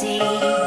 see.